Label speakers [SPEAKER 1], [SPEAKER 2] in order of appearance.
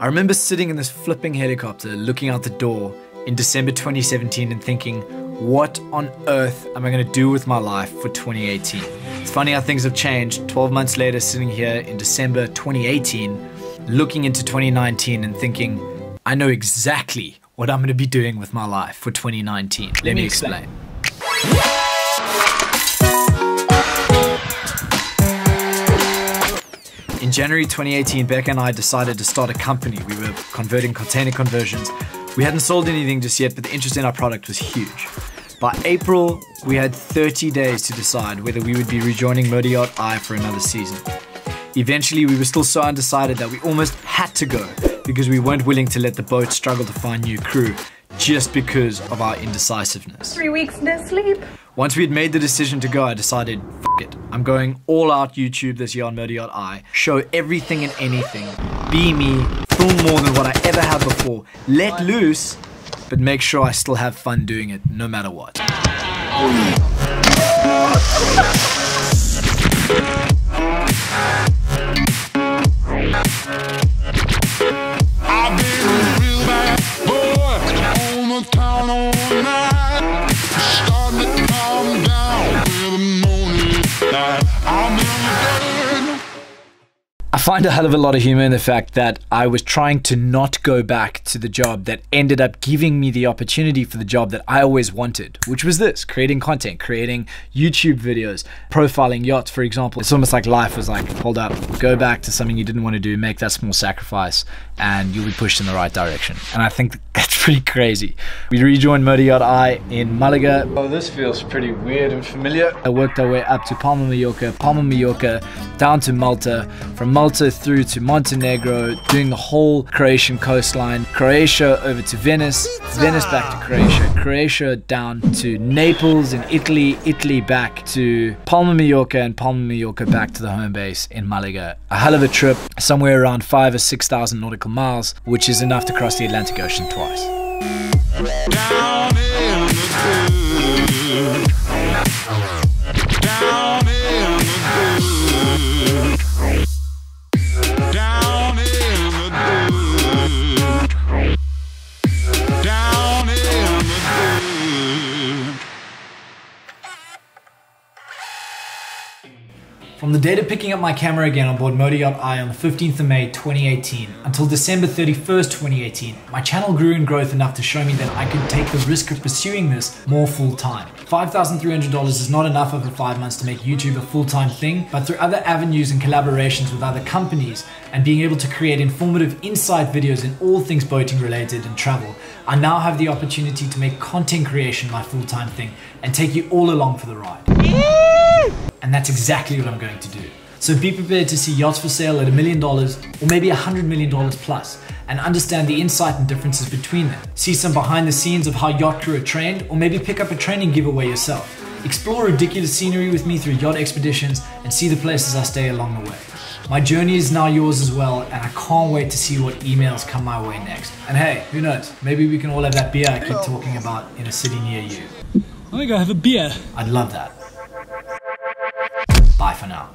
[SPEAKER 1] I remember sitting in this flipping helicopter looking out the door in December 2017 and thinking, what on earth am I going to do with my life for 2018? It's funny how things have changed. 12 months later, sitting here in December 2018, looking into 2019 and thinking, I know exactly what I'm going to be doing with my life for 2019. Let, Let me explain. explain. In January 2018, Becca and I decided to start a company. We were converting container conversions. We hadn't sold anything just yet, but the interest in our product was huge. By April, we had 30 days to decide whether we would be rejoining Motor Yacht I for another season. Eventually, we were still so undecided that we almost had to go because we weren't willing to let the boat struggle to find new crew just because of our indecisiveness.
[SPEAKER 2] Three weeks no sleep.
[SPEAKER 1] Once we'd made the decision to go, I decided, it. I'm going all out YouTube this year on Motor Yacht I. Show everything and anything. Be me. Film more than what I ever have before. Let loose, but make sure I still have fun doing it no matter what. Thank you find a hell of a lot of humor in the fact that I was trying to not go back to the job that ended up giving me the opportunity for the job that I always wanted, which was this creating content, creating YouTube videos, profiling yachts, for example. It's almost like life was like, hold up, go back to something you didn't want to do, make that small sacrifice, and you'll be pushed in the right direction. And I think that's pretty crazy. We rejoined Motor Yacht I in Malaga.
[SPEAKER 3] Oh, this feels pretty weird and familiar.
[SPEAKER 1] I worked our way up to Palma Mallorca, Palma Mallorca, down to Malta, from Malta through to Montenegro, doing the whole Croatian coastline, Croatia over to Venice, Venice back to Croatia, Croatia down to Naples in Italy, Italy back to Palma Mallorca, and Palma Mallorca back to the home base in Malaga. A hell of a trip, somewhere around five or 6,000 nautical miles, which is enough to cross the Atlantic Ocean twice. From the date of picking up my camera again on board Motor Yacht I on the 15th of May 2018 until December 31st 2018, my channel grew in growth enough to show me that I could take the risk of pursuing this more full time. $5,300 is not enough over five months to make YouTube a full time thing, but through other avenues and collaborations with other companies and being able to create informative insight videos in all things boating related and travel, I now have the opportunity to make content creation my full time thing and take you all along for the ride. And that's exactly what I'm going to do. So be prepared to see yachts for sale at a million dollars or maybe a hundred million dollars plus and understand the insight and differences between them. See some behind the scenes of how yacht crew are trained or maybe pick up a training giveaway yourself. Explore ridiculous scenery with me through yacht expeditions and see the places I stay along the way. My journey is now yours as well, and I can't wait to see what emails come my way next. And hey, who knows? Maybe we can all have that beer I keep talking about in a city near you.
[SPEAKER 4] I think I have a beer.
[SPEAKER 1] I'd love that. Bye for now.